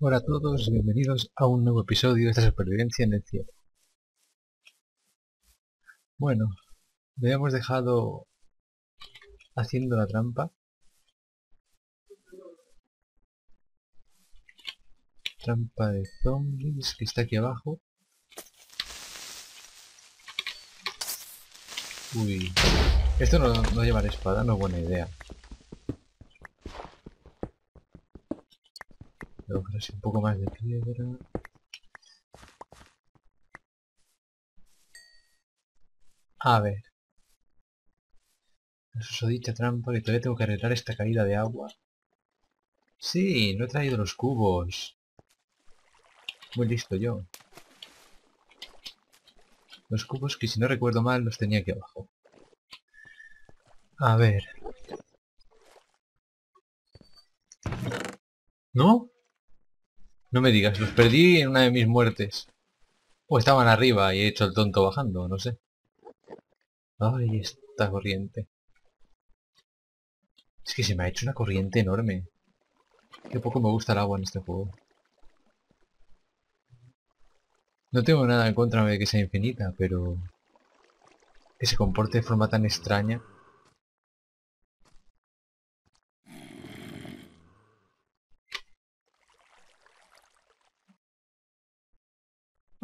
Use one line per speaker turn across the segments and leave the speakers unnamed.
Hola a todos y bienvenidos a un nuevo episodio de esta supervivencia en el cielo. Bueno, hemos dejado haciendo la trampa. Trampa de zombies que está aquí abajo. Uy, esto no, no llevar espada, no es buena idea. Así un poco más de piedra. A ver. Eso dicha trampa que todavía tengo que arreglar esta caída de agua. Sí, no he traído los cubos. Muy listo yo. Los cubos que si no recuerdo mal los tenía aquí abajo. A ver. ¿No? No me digas, los perdí en una de mis muertes. O estaban arriba y he hecho el tonto bajando, no sé. Ay, esta corriente. Es que se me ha hecho una corriente enorme. Qué poco me gusta el agua en este juego. No tengo nada en contra de que sea infinita, pero... Que se comporte de forma tan extraña.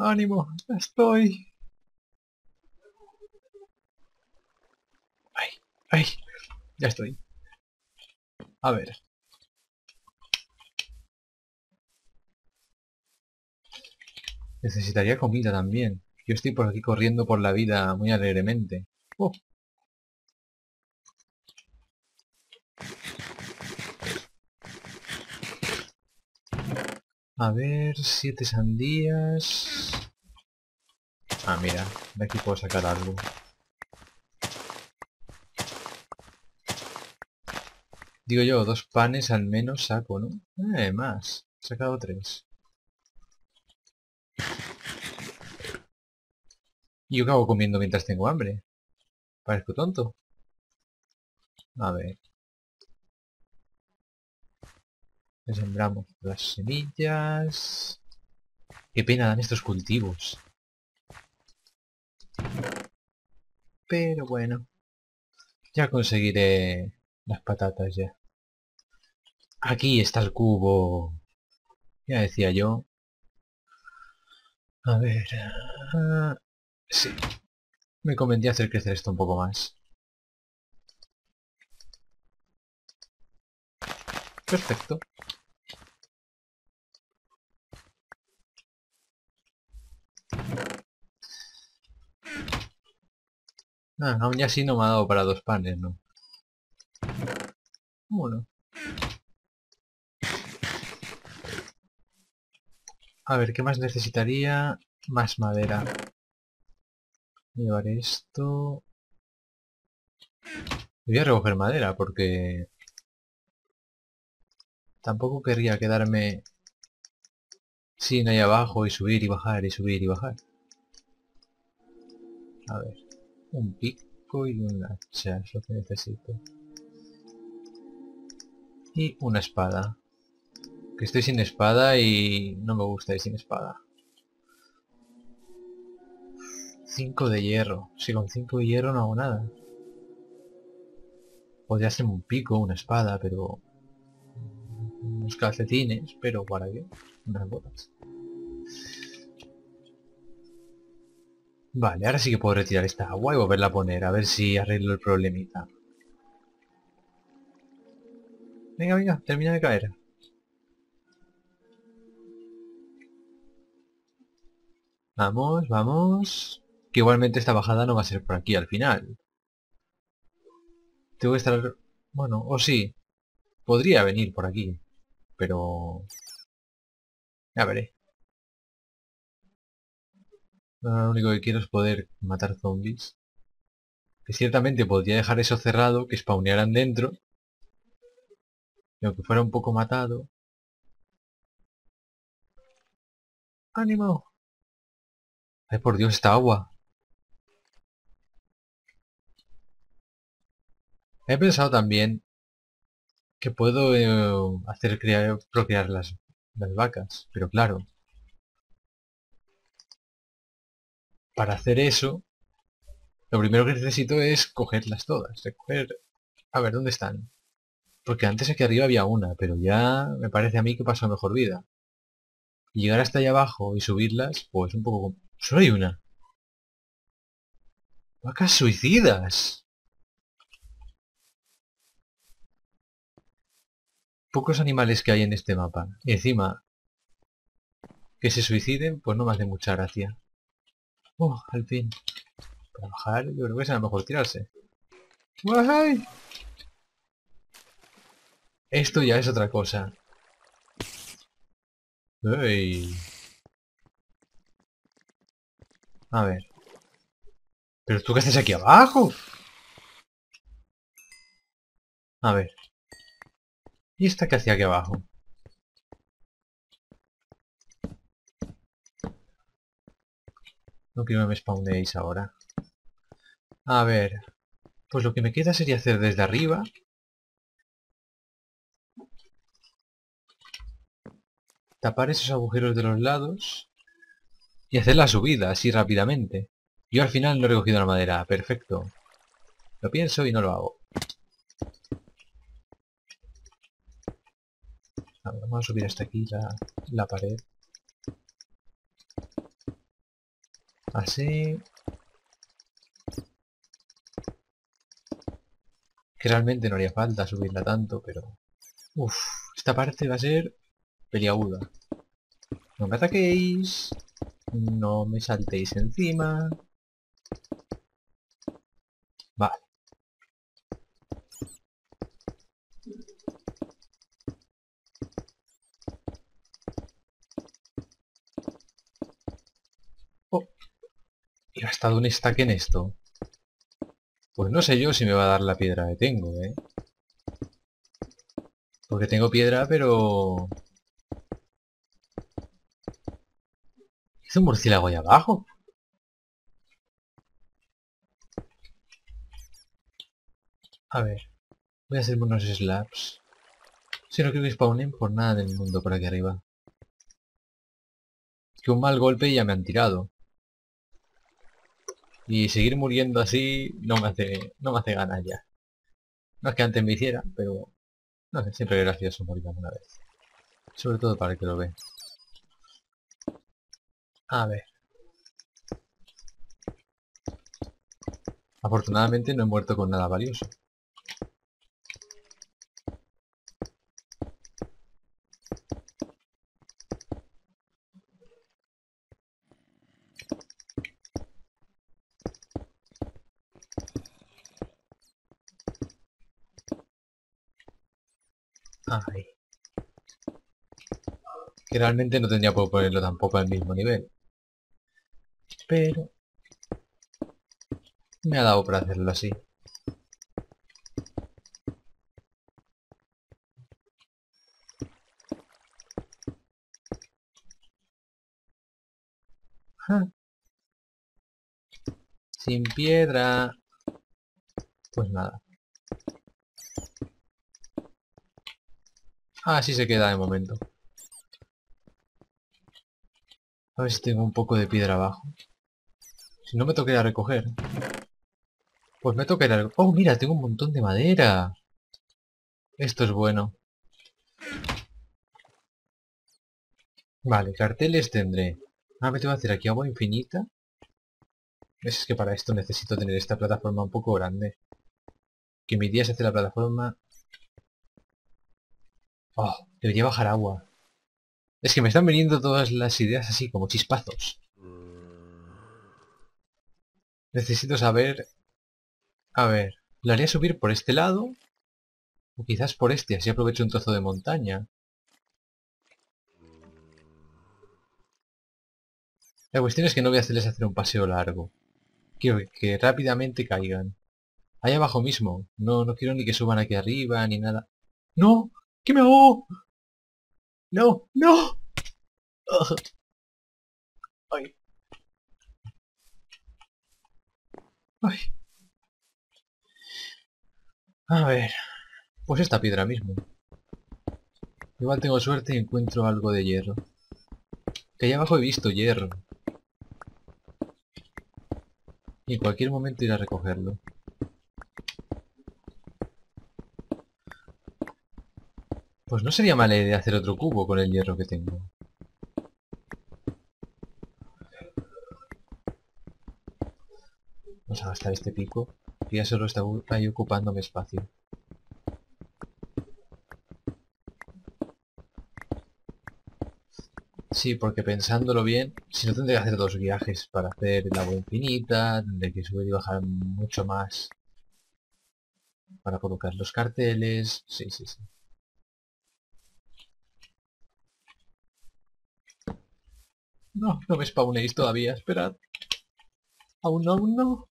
¡Ánimo! ¡Estoy! ¡Ay! ¡Ay! Ya estoy. A ver. Necesitaría comida también. Yo estoy por aquí corriendo por la vida muy alegremente. Oh. A ver, siete sandías... Ah, mira, de aquí puedo sacar algo. Digo yo, dos panes al menos saco, ¿no? Eh, más. He sacado tres. ¿Y yo acabo comiendo mientras tengo hambre? Parezco tonto. A ver. Sembramos las semillas. Qué pena dan estos cultivos. Pero bueno. Ya conseguiré las patatas ya. Aquí está el cubo. Ya decía yo. A ver... Ah, sí. Me convendría hacer crecer esto un poco más. Perfecto. Ah, aún así no me ha dado para dos panes, ¿no? Bueno. A ver, ¿qué más necesitaría? Más madera. Llevar esto... Voy a recoger madera porque... Tampoco querría quedarme sin ahí abajo y subir y bajar y subir y bajar. A ver. Un pico y un hacha es lo que necesito. Y una espada. Que estoy sin espada y no me gusta ir sin espada. 5 de hierro. Si con 5 de hierro no hago nada. Podría ser un pico, una espada, pero... Unos calcetines, pero para qué. Unas botas. Vale, ahora sí que puedo retirar esta agua y volverla a poner, a ver si arreglo el problemita. Venga, venga, termina de caer. Vamos, vamos. Que igualmente esta bajada no va a ser por aquí al final. Tengo que estar... Bueno, o sí. Podría venir por aquí. Pero... Ya veré. lo único que quiero es poder matar zombies. Que ciertamente podría dejar eso cerrado, que spawnearan dentro. Y aunque fuera un poco matado. ¡Ánimo! ¡Ay, por Dios, esta agua! He pensado también que puedo eh, hacer procrear las las vacas. Pero claro, para hacer eso, lo primero que necesito es cogerlas todas. Recoger... A ver, ¿dónde están? Porque antes aquí arriba había una, pero ya me parece a mí que pasó mejor vida. Y llegar hasta allá abajo y subirlas, pues un poco... Solo hay una. ¡Vacas suicidas! Pocos animales que hay en este mapa. Y encima, que se suiciden, pues no me hace mucha gracia. Oh, al fin. Para bajar, yo creo que es a lo mejor tirarse. Esto ya es otra cosa. A ver. ¿Pero tú qué haces aquí abajo? A ver. ¿Y esta qué hacía aquí abajo? No quiero que me spawnéis ahora. A ver. Pues lo que me queda sería hacer desde arriba. Tapar esos agujeros de los lados. Y hacer la subida así rápidamente. Yo al final no he recogido la madera. Perfecto. Lo pienso y no lo hago. Vamos a subir hasta aquí la, la pared. Así. Que realmente no haría falta subirla tanto, pero... Uf, esta parte va a ser peliaguda. No me ataquéis. No me saltéis encima. Vale. ¿Y ha estado un stack en esto? Pues no sé yo si me va a dar la piedra que tengo, ¿eh? Porque tengo piedra, pero... ¿Hizo un murciélago ahí abajo? A ver. Voy a hacerme unos slabs. Si no quiero que spawnen por nada del mundo por aquí arriba. Que un mal golpe ya me han tirado. Y seguir muriendo así no me hace, no me hace ganas ya. No es que antes me hiciera, pero... No sé, siempre es gracioso morir alguna vez. Sobre todo para el que lo ve. A ver. Afortunadamente no he muerto con nada valioso. Ay. Que realmente no tendría por ponerlo tampoco al mismo nivel. Pero... Me ha dado para hacerlo así. Sin piedra. Pues nada. Así se queda de momento. A ver si tengo un poco de piedra abajo. Si no me toca ir a recoger. Pues me toca ir a... ¡Oh, mira! Tengo un montón de madera. Esto es bueno. Vale, carteles tendré. Ah, me tengo que hacer aquí agua infinita. Es que para esto necesito tener esta plataforma un poco grande. Que mi día se hace la plataforma Oh, debería bajar agua. Es que me están viniendo todas las ideas así, como chispazos. Necesito saber... A ver, ¿la haría subir por este lado? O quizás por este, así aprovecho un trozo de montaña. La cuestión es que no voy a hacerles hacer un paseo largo. Quiero que rápidamente caigan. Ahí abajo mismo. No, no quiero ni que suban aquí arriba, ni nada. ¡No! ¡Que me hago! ¡No! ¡No! Ay. Ay. A ver. Pues esta piedra mismo. Igual tengo suerte y encuentro algo de hierro. Que allá abajo he visto hierro. Y en cualquier momento iré a recogerlo. Pues no sería mala idea hacer otro cubo con el hierro que tengo. Vamos a gastar este pico, que ya solo está ahí ocupándome espacio. Sí, porque pensándolo bien, si no tendré que hacer dos viajes para hacer el agua infinita, tendré que subir y bajar mucho más para colocar los carteles. Sí, sí, sí. No, no me spawnéis todavía, esperad. Aún no, aún no.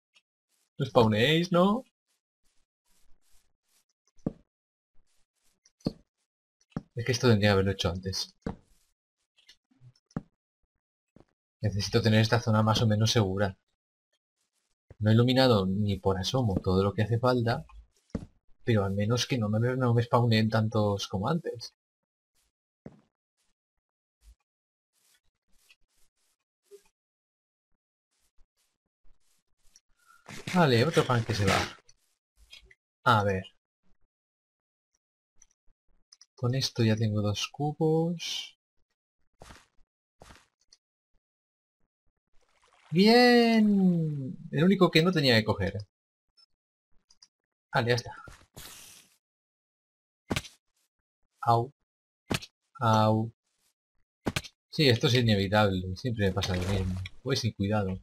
No spawnéis, ¿no? Es que esto tendría que haberlo hecho antes. Necesito tener esta zona más o menos segura. No he iluminado ni por asomo todo lo que hace falta, pero al menos que no me, no me spawnen tantos como antes. Vale, otro pan que se va. A ver. Con esto ya tengo dos cubos. Bien. El único que no tenía que coger. Vale, ya está. Au. Au. Sí, esto es inevitable. Siempre me pasa lo mismo. Voy sin cuidado.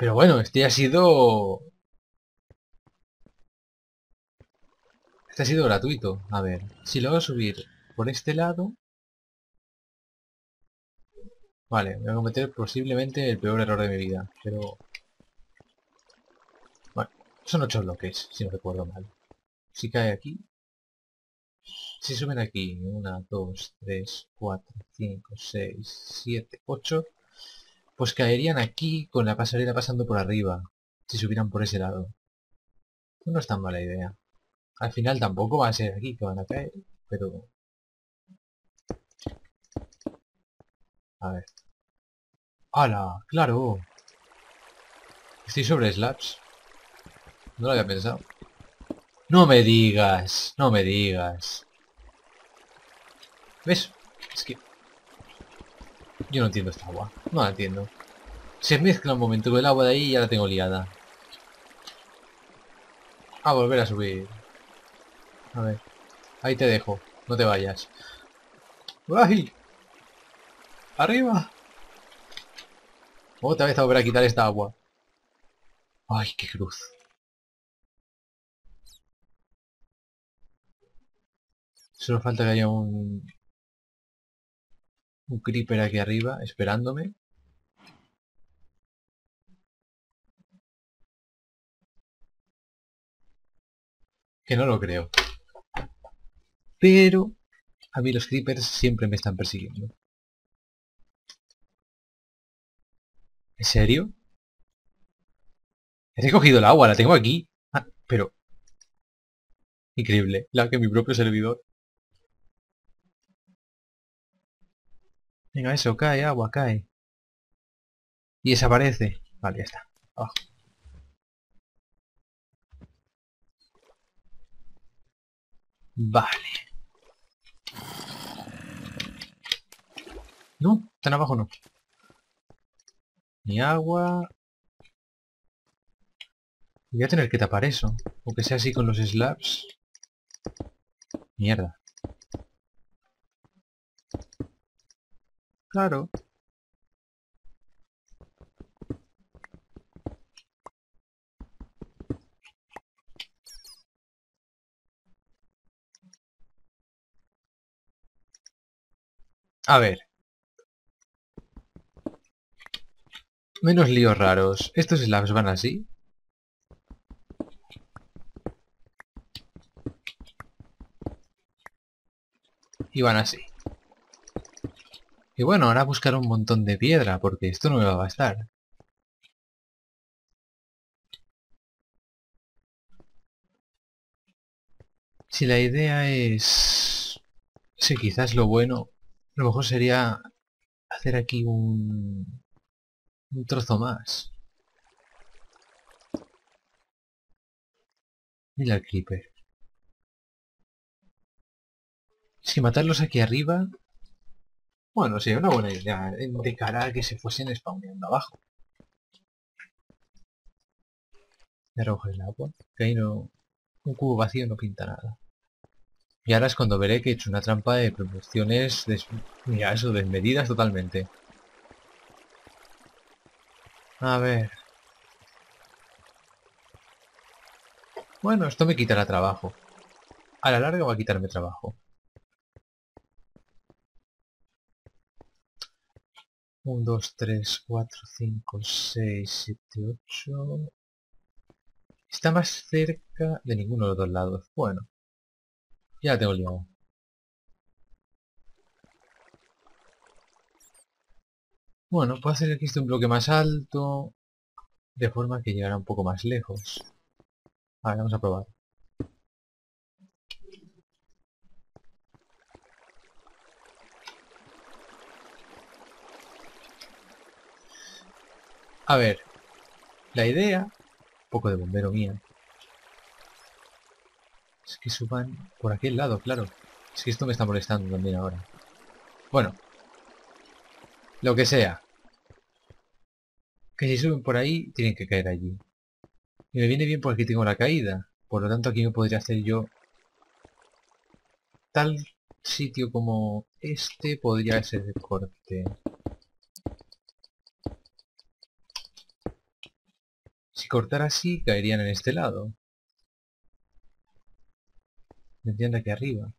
Pero bueno, este ha sido... Este ha sido gratuito. A ver, si lo hago subir por este lado... Vale, voy a cometer posiblemente el peor error de mi vida, pero... Bueno, son ocho bloques, si no recuerdo mal. Si cae aquí... Si suben aquí, 1, 2, 3, 4, 5, 6, 7, 8... Pues caerían aquí con la pasarela pasando por arriba, si subieran por ese lado. No es tan mala idea. Al final tampoco va a ser aquí que van a caer, pero... A ver. ¡Hala! ¡Claro! Estoy sobre slabs. No lo había pensado. No me digas, no me digas. ¿Ves? Es que... Yo no entiendo esta agua. No la entiendo. Se mezcla un momento con el agua de ahí y ya la tengo liada. A volver a subir. A ver. Ahí te dejo. No te vayas. ¡Ay! ¡Arriba! Otra vez a volver a quitar esta agua. ¡Ay, qué cruz! Solo falta que haya un... Un creeper aquí arriba, esperándome. Que no lo creo. Pero... A mí los creepers siempre me están persiguiendo. ¿En serio? He recogido el agua, la tengo aquí. Ah, pero... Increíble, la que mi propio servidor. Venga, eso, cae, agua, cae. Y desaparece. Vale, ya está. Abajo. Vale. No, están abajo no. Ni agua. Voy a tener que tapar eso. Aunque sea así con los slabs. Mierda. Claro. A ver. Menos líos raros. ¿Estos slabs van así? Y van así. Y bueno, ahora buscar un montón de piedra, porque esto no me va a bastar. Si la idea es Sí, quizás lo bueno, a lo mejor sería hacer aquí un, un trozo más. Mira el creeper. Si matarlos aquí arriba... Bueno, sería una buena idea de cara a que se fuesen spawneando abajo. Me arroja el agua. Que ahí no... Un cubo vacío no pinta nada. Y ahora es cuando veré que he hecho una trampa de proporciones... Des... Mira, eso, desmedidas totalmente. A ver... Bueno, esto me quitará trabajo. A la larga va a quitarme trabajo. 1, 2, 3, 4, 5, 6, 7, 8... Está más cerca de ninguno de los dos lados. Bueno. Ya tengo liado. Bueno, puedo hacer aquí este un bloque más alto. De forma que llegará un poco más lejos. A ver, vamos a probar. A ver, la idea, un poco de bombero mía, es que suban por aquel lado, claro. Es que esto me está molestando también ahora. Bueno, lo que sea. Que si suben por ahí, tienen que caer allí. Y me viene bien porque tengo la caída. Por lo tanto aquí me podría hacer yo tal sitio como este podría ser de corte. Si cortara así, caerían en este lado. ¿Me entiende aquí arriba?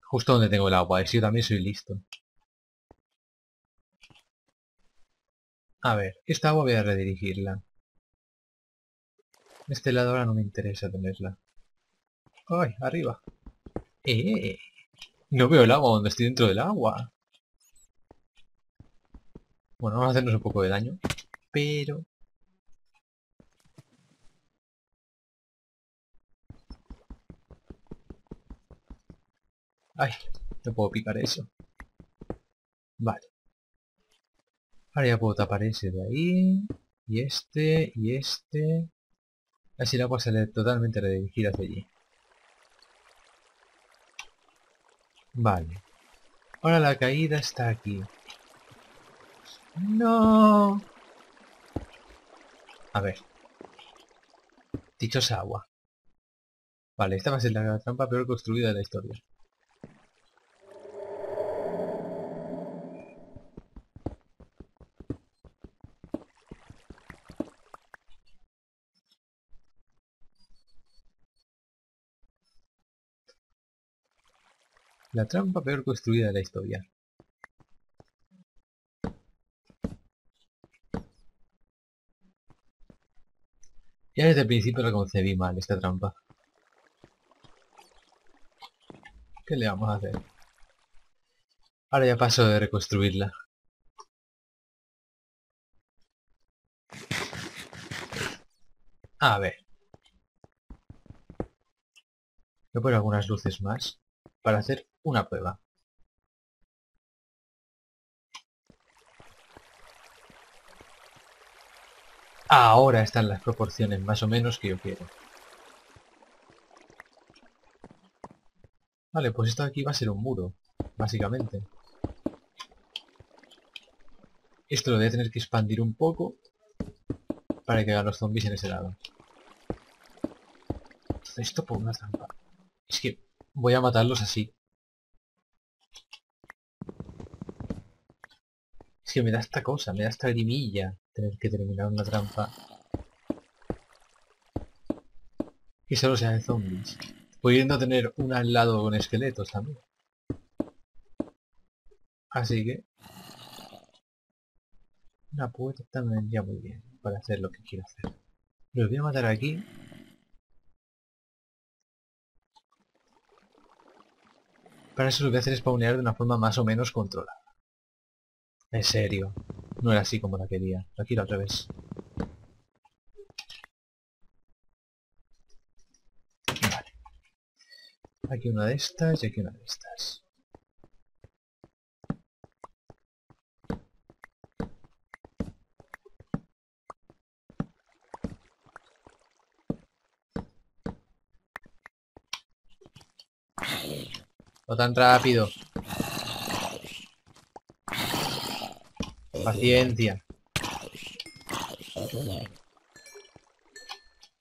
Justo donde tengo el agua, y yo también soy listo. A ver, esta agua voy a redirigirla. Este lado ahora no me interesa tenerla. ¡Ay! Arriba. ¡Eh! No veo el agua donde estoy dentro del agua. Bueno, vamos a hacernos un poco de daño. Pero... ¡Ay! No puedo picar eso. Vale. Ahora ya puedo tapar ese de ahí. Y este, y este. Así el agua sale totalmente redirigida hacia allí. Vale. Ahora la caída está aquí. ¡No! A ver. Dichosa agua. Vale, esta va a ser la trampa peor construida de la historia. La trampa peor construida de la historia. Ya desde el principio la concebí mal, esta trampa. ¿Qué le vamos a hacer? Ahora ya paso de reconstruirla. A ver. Voy a poner algunas luces más para hacer una prueba. Ahora están las proporciones más o menos que yo quiero. Vale, pues esto de aquí va a ser un muro, básicamente. Esto lo voy a tener que expandir un poco para que hagan los zombies en ese lado. Esto por una trampa. Es que voy a matarlos así. Es que me da esta cosa, me da esta grimilla tener que terminar una trampa. Y solo sea de zombies. Pudiendo tener una al lado con esqueletos también. Así que... Una puerta me vendría muy bien para hacer lo que quiero hacer. Los voy a matar aquí. Para eso lo voy a hacer spawnear de una forma más o menos controlada. En serio. No era así como la quería. La quiero al revés. Vale. Aquí una de estas y aquí una de estas. No tan rápido. Paciencia.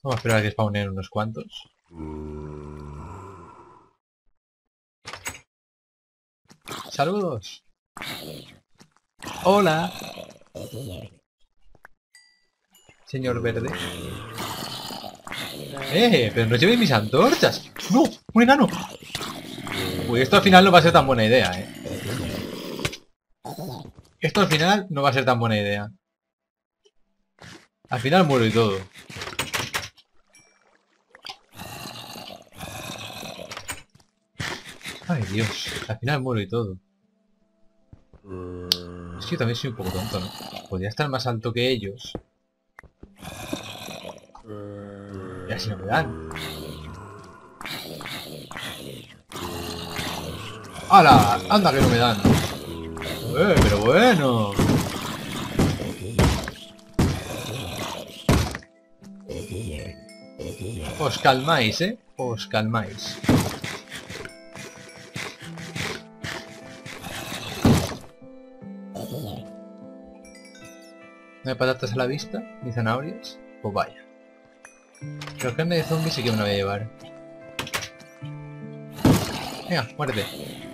Vamos a esperar a que spawnen unos cuantos. Saludos. Hola. Señor verde. ¡Eh! Pero no lleve mis antorchas. ¡No! ¡Un enano! Uy, esto al final no va a ser tan buena idea, eh. Esto al final no va a ser tan buena idea. Al final muero y todo. Ay, Dios. Al final muero y todo. Es que yo también soy un poco tonto, ¿no? Podría estar más alto que ellos. Y así no me dan. ¡Hala! ¡Anda que no me dan! ¡Eh, pero bueno! Os calmáis, ¿eh? Os calmáis. ¿No hay patatas a la vista? ¿Ni zanahorias? Pues vaya. Pero carne de zombie sí que me lo voy a llevar. Venga, muérete.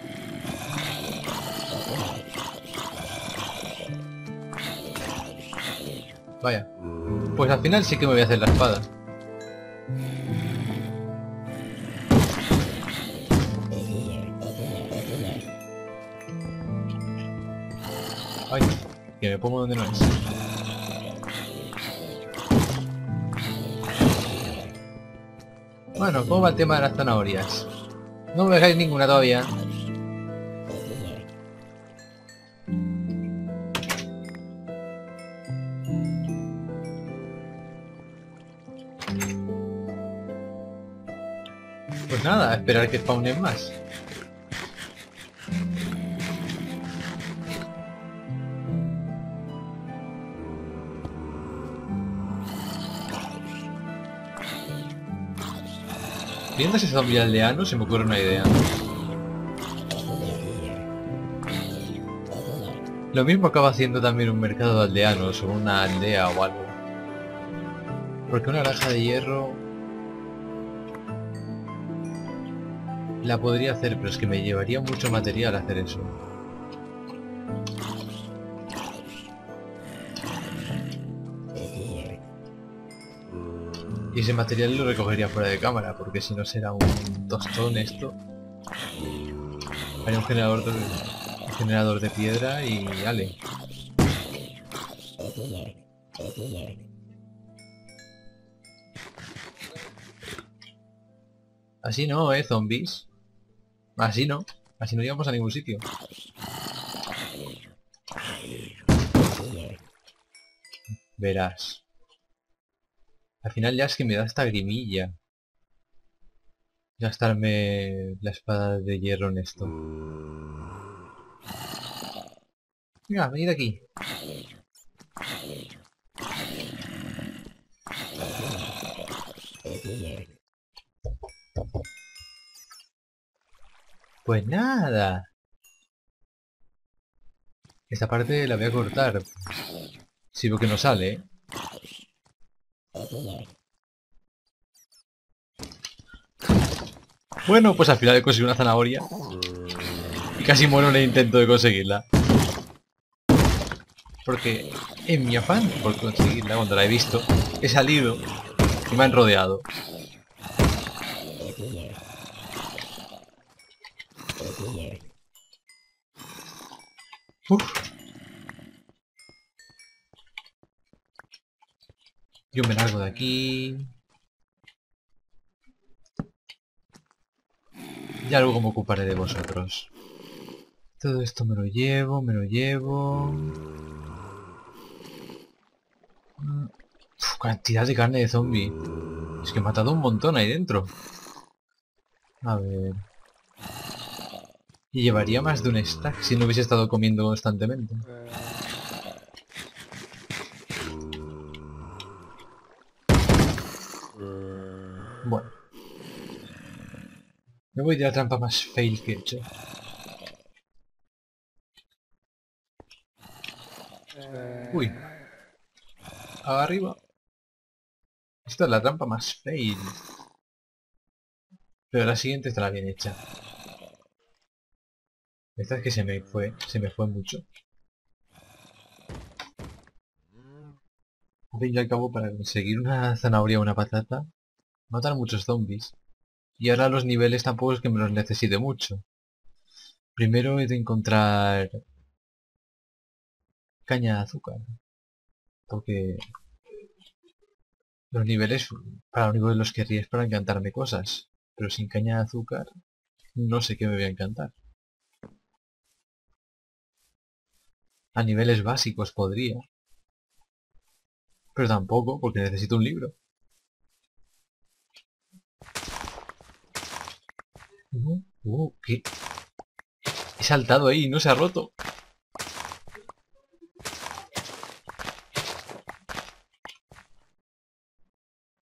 Vaya. Pues al final sí que me voy a hacer la espada. Ay, que me pongo donde no es. Bueno, ¿cómo va el tema de las zanahorias? No me dejáis ninguna todavía. Pues nada, esperar que spawnen más. Viendo ese zombie aldeano se me ocurre una idea. Lo mismo acaba haciendo también un mercado de aldeanos o una aldea o algo. Porque una granja de hierro... La podría hacer, pero es que me llevaría mucho material hacer eso. Y ese material lo recogería fuera de cámara, porque si no será un tostón esto. Hay un generador de, generador de piedra y ale. Así no, eh, zombies. Así no. Así no llegamos a ningún sitio. Verás. Al final ya es que me da esta grimilla. Gastarme la espada de hierro en esto. Venga, venid aquí. Pues nada. Esta parte la voy a cortar. Si veo que no sale. Bueno, pues al final he conseguido una zanahoria. Y casi muero en el intento de conseguirla. Porque en mi afán por conseguirla, cuando la he visto, he salido y me han rodeado. Yo me largo de aquí. Ya luego me ocuparé de vosotros. Todo esto me lo llevo, me lo llevo. Uf, cantidad de carne de zombie. Es que he matado un montón ahí dentro. A ver. Y llevaría más de un stack si no hubiese estado comiendo constantemente. Bueno. Me voy de la trampa más fail que he hecho. Uy. Arriba. Esta es la trampa más fail. Pero la siguiente estará bien hecha. Esta es que se me fue, se me fue mucho. Al fin y al cabo, para conseguir una zanahoria o una patata, matan muchos zombies. Y ahora los niveles tampoco es que me los necesite mucho. Primero he de encontrar caña de azúcar. Porque los niveles para lo único de los querría es para encantarme cosas. Pero sin caña de azúcar no sé qué me voy a encantar. A niveles básicos podría. Pero tampoco, porque necesito un libro. Uh, ¿qué? He saltado ahí, no se ha roto.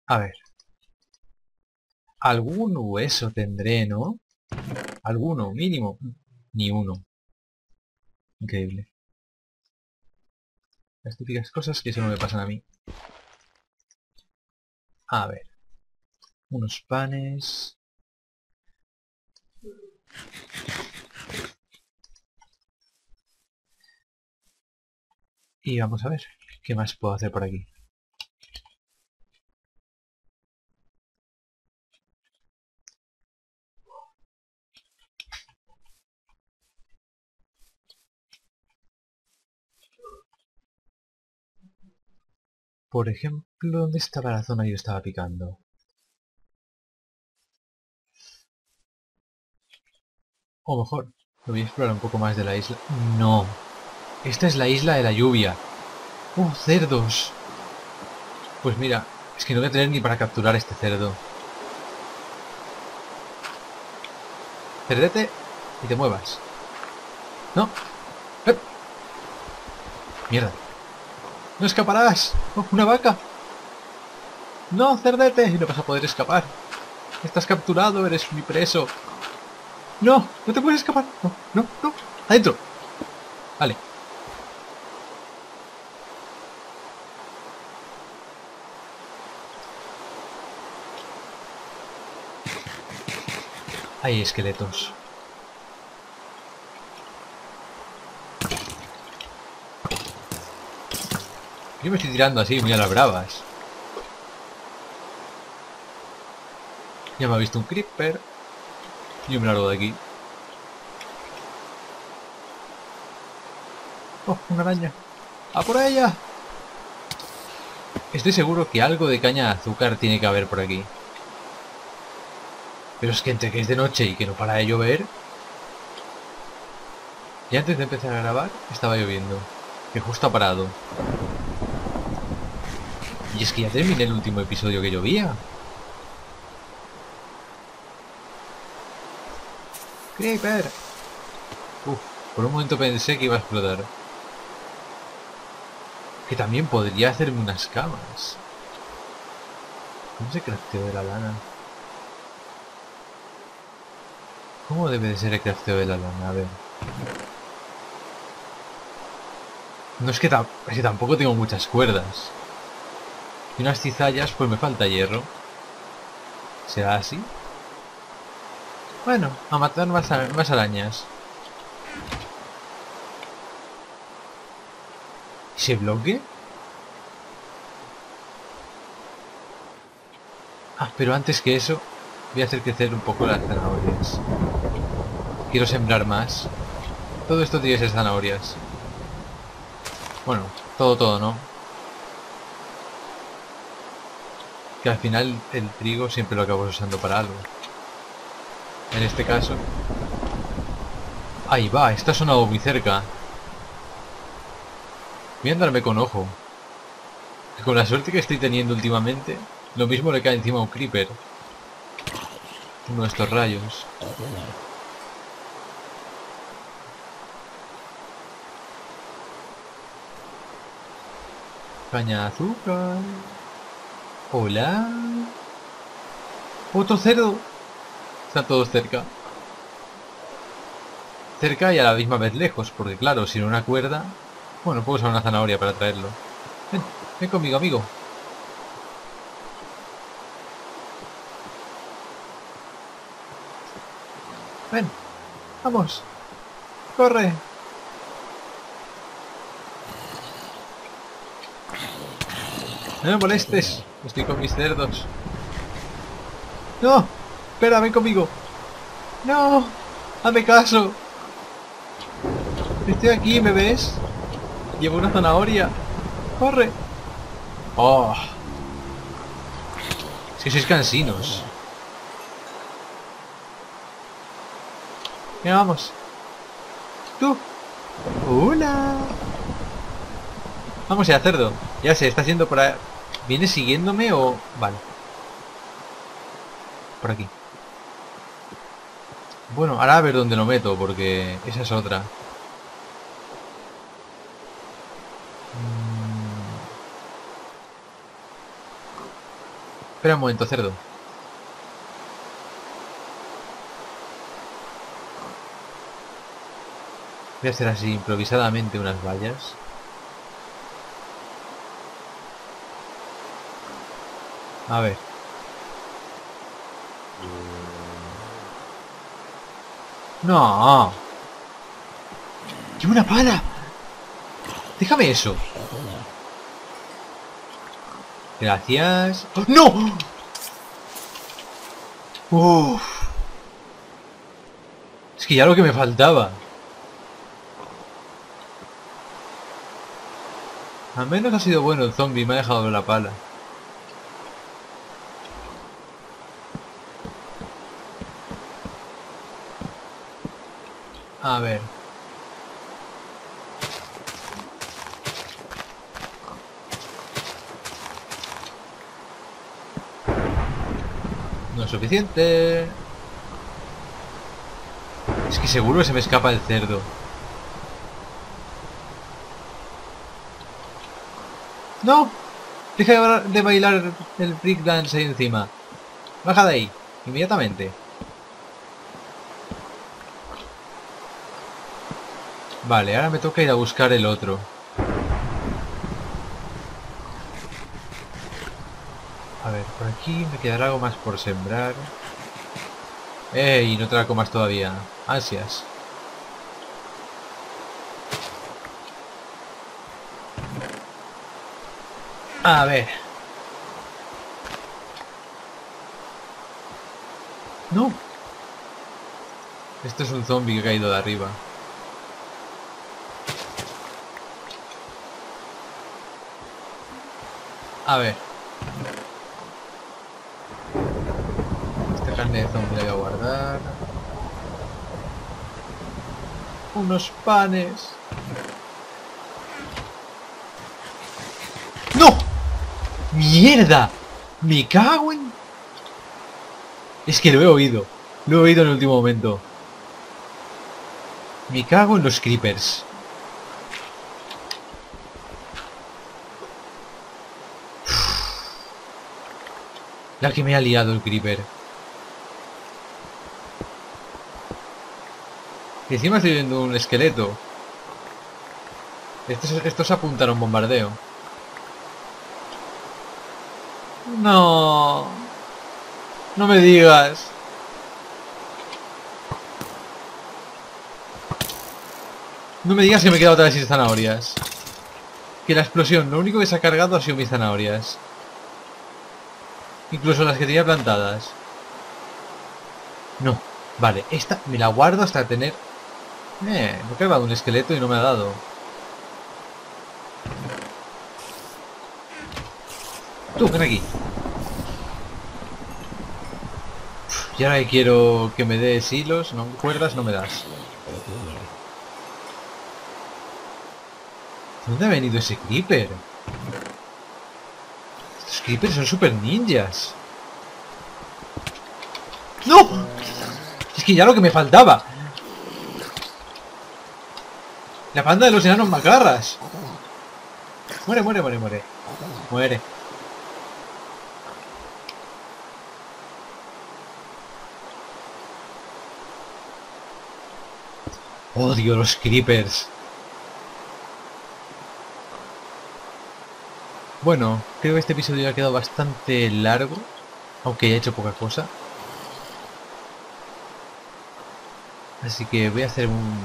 A ver. Algún hueso tendré, ¿no? Alguno, mínimo. Ni uno. Increíble. Las típicas cosas que solo me pasan a mí. A ver. Unos panes. Y vamos a ver, ¿qué más puedo hacer por aquí? Por ejemplo, ¿dónde estaba la zona que yo estaba picando? O mejor, lo voy a explorar un poco más de la isla. No. Esta es la isla de la lluvia. ¡Oh, cerdos! Pues mira, es que no voy a tener ni para capturar este cerdo. Cerdete y te muevas. No. ¡Eh! Mierda. ¡No escaparás! ¡Oh, ¡Una vaca! ¡No, cerdete! No vas a poder escapar. Estás capturado, eres mi preso. ¡No! ¡No te puedes escapar! ¡No, no, no! ¡Adentro! Vale. Hay esqueletos. Yo me estoy tirando así, muy a las bravas. Ya me ha visto un creeper. Yo me largo de aquí. ¡Oh, una araña! ¡A por ella! Estoy seguro que algo de caña de azúcar tiene que haber por aquí. Pero es que entre que es de noche y que no para de llover... Y antes de empezar a grabar, estaba lloviendo. Que justo ha parado. Y es que ya terminé el último episodio que llovía. Creeper. Uf, por un momento pensé que iba a explotar. Que también podría hacerme unas camas. ¿Cómo se crafteo de la lana? ¿Cómo debe de ser el crafteo de la lana? A ver. No es que tampoco tengo muchas cuerdas. Y unas cizallas, pues me falta hierro. ¿Será así? Bueno, a matar más, más arañas. ¿Ese bloque? Ah, pero antes que eso, voy a hacer crecer un poco las zanahorias. Quiero sembrar más. Todo esto tiene que ser zanahorias. Bueno, todo, todo, ¿no? Que al final el trigo siempre lo acabo usando para algo. En este caso... Ahí va, está sonado muy cerca. Voy a andarme con ojo. Con la suerte que estoy teniendo últimamente, lo mismo le cae encima a un creeper. Uno de estos rayos. Caña azúcar. Hola. Otro cerdo. Están todos cerca. Cerca y a la misma vez lejos, porque claro, sin una cuerda... Bueno, puedo usar una zanahoria para traerlo. Ven, ven conmigo, amigo. Ven, vamos. Corre. No me molestes. Estoy con mis cerdos. No. Espera, ven conmigo. No. Hazme caso. Estoy aquí, ¿me ves? Llevo una zanahoria. Corre. Oh. Es sois cansinos. Venga, vamos. Tú. Hola. Vamos ya, cerdo. Ya sé, está haciendo por ahí. ¿Viene siguiéndome o...? Vale. Por aquí. Bueno, ahora a ver dónde lo meto, porque esa es otra. Mm. Espera un momento, cerdo. Voy a hacer así improvisadamente unas vallas. A ver. No. ¡Qué una pala! Déjame eso. Gracias. ¡Oh, ¡No! Uf. Es que ya lo que me faltaba. Al menos ha sido bueno el zombie, me ha dejado la pala. A ver. No es suficiente. Es que seguro se me escapa el cerdo. ¡No! Deja de bailar el freak dance ahí encima. Baja de ahí, inmediatamente. Vale, ahora me toca ir a buscar el otro. A ver, por aquí me quedará algo más por sembrar. ¡Ey! No trago más todavía. Ansias. A ver. ¡No! Esto es un zombie que ha caído de arriba. A ver. Esta carne de zombie la voy a guardar. Unos panes. ¡No! ¡Mierda! ¡Me cago en...! Es que lo he oído. Lo he oído en el último momento. Me cago en los creepers. Que me ha liado el creeper. Y encima estoy viendo un esqueleto. Estos, estos apuntan a un bombardeo. No. No me digas. No me digas que me he quedado otra vez sin zanahorias. Que la explosión, lo único que se ha cargado ha sido mis zanahorias. Incluso las que tenía plantadas. No. Vale, esta me la guardo hasta tener... Eh, me he cargado un esqueleto y no me ha dado. Tú, ven aquí. Y ahora que quiero que me des hilos, no cuerdas, no me das. ¿Dónde ha venido ese creeper? Creeper son super ninjas. ¡No! Es que ya lo que me faltaba. La panda de los enanos macarras. Muere, muere, muere, muere. Muere. Oh, Odio los creepers. Bueno, creo que este episodio ha quedado bastante largo, aunque haya hecho poca cosa. Así que voy a hacer un...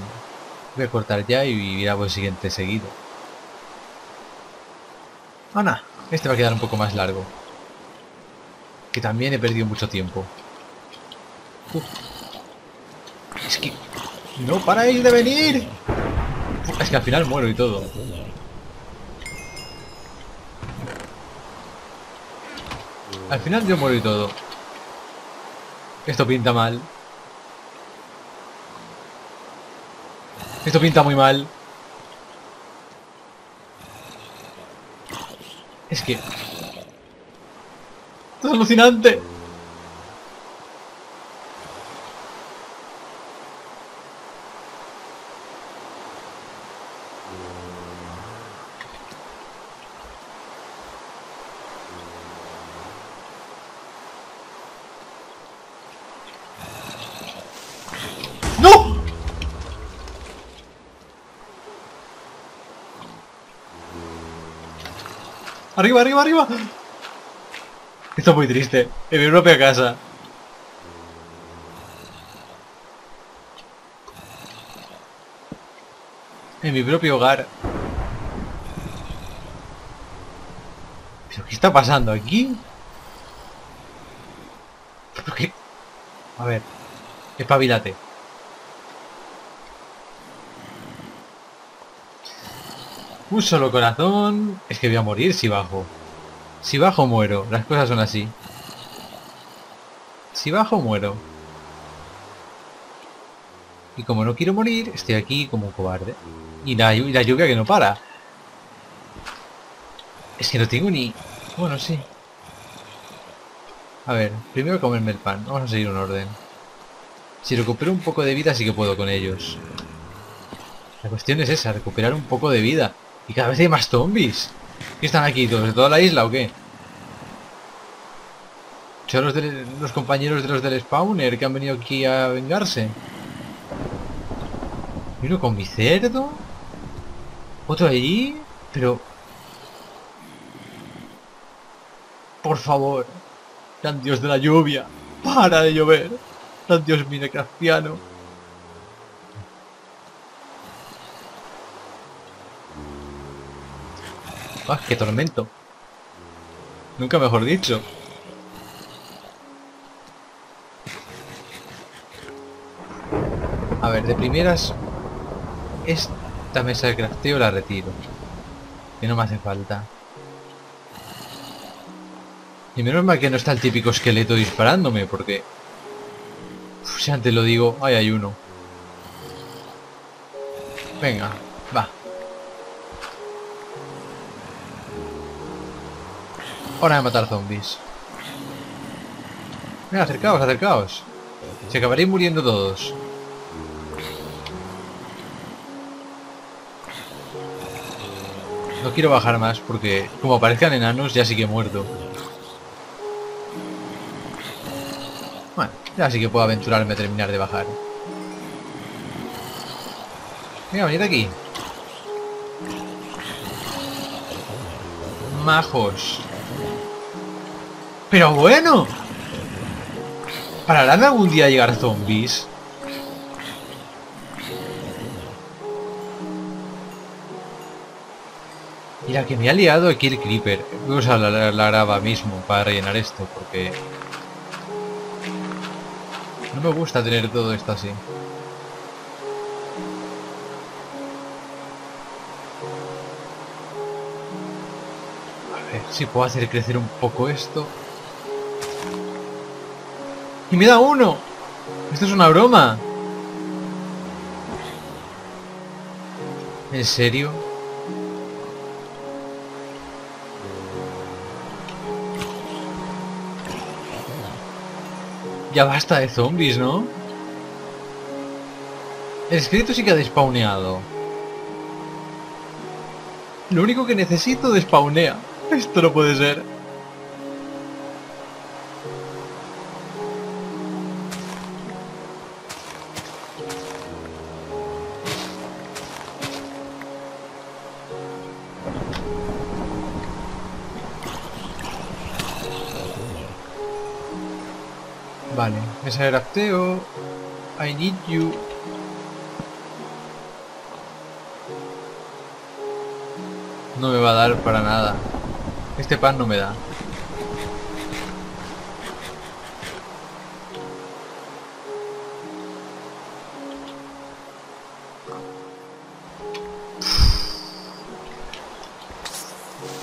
Voy a cortar ya y grabo el siguiente seguido. Ana, este va a quedar un poco más largo. Que también he perdido mucho tiempo. Es que... ¡No paráis de venir! Es que al final muero y todo. Al final yo muero y todo. Esto pinta mal. Esto pinta muy mal. Es que... Esto es alucinante. ¡Arriba, arriba, arriba! Esto es muy triste. En mi propia casa. En mi propio hogar. ¿Pero qué está pasando aquí? ¿Pero qué? A ver. Espabilate. Un solo corazón. Es que voy a morir si bajo. Si bajo muero. Las cosas son así. Si bajo muero. Y como no quiero morir, estoy aquí como un cobarde. Y la, lluvia que no para. Es que no tengo ni... Bueno, sí. A ver, primero comerme el pan. Vamos a seguir un orden. Si recupero un poco de vida sí que puedo con ellos. La cuestión es esa, recuperar un poco de vida. Y cada vez hay más zombies. ¿Qué están aquí? ¿Todos de toda la isla o qué? ¿Son los, los compañeros de los del spawner que han venido aquí a vengarse? ¿Y uno con mi cerdo? ¿Otro ahí? Pero... Por favor. Gran dios de la lluvia. Para de llover. Gran dios minecraftiano. ¡Ah, qué tormento! Nunca mejor dicho. A ver, de primeras... Esta mesa de crafteo la retiro. Que no me hace falta. Y menos mal que no está el típico esqueleto disparándome, porque... si antes lo digo, ahí hay uno. Venga, Hora de matar zombies. Venga, acercaos, acercaos. Se acabaréis muriendo todos. No quiero bajar más porque como aparezcan enanos ya sí que he muerto. Bueno, ya sí que puedo aventurarme a terminar de bajar. Venga, venid aquí. Majos. Pero bueno. ¿Pararán algún día llegar zombies? Mira, que me ha liado aquí el creeper. Voy a usar la, la grava mismo para rellenar esto, porque... No me gusta tener todo esto así. A ver si puedo hacer crecer un poco esto. ¡Y me da uno! Esto es una broma. ¿En serio? Ya basta de zombies, ¿no? El escrito sí que ha despawneado. Lo único que necesito despawnea. Esto no puede ser. Ese era. I need you. No me va a dar para nada. Este pan no me da.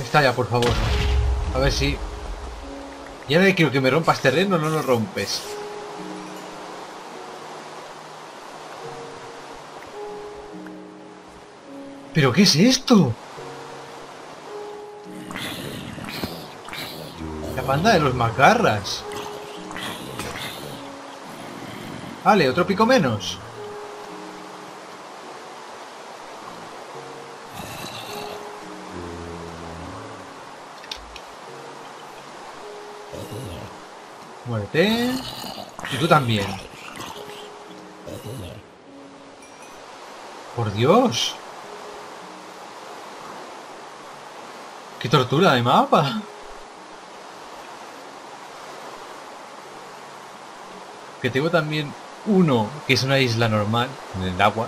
Estalla, por favor. A ver si... Y ahora quiero que me rompas terreno, no lo rompes. ¿Pero qué es esto? La panda de los macarras. Vale, otro pico menos. Muerte. Y tú también. Por Dios. ¡Qué tortura de mapa! Que tengo también uno, que es una isla normal, en el agua,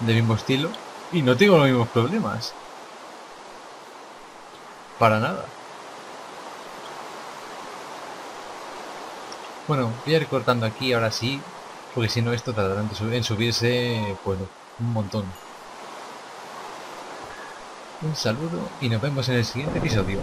del mismo estilo, y no tengo los mismos problemas. Para nada. Bueno, voy a ir cortando aquí ahora sí, porque si no esto tardará en subirse, bueno, un montón. Un saludo y nos vemos en el siguiente episodio.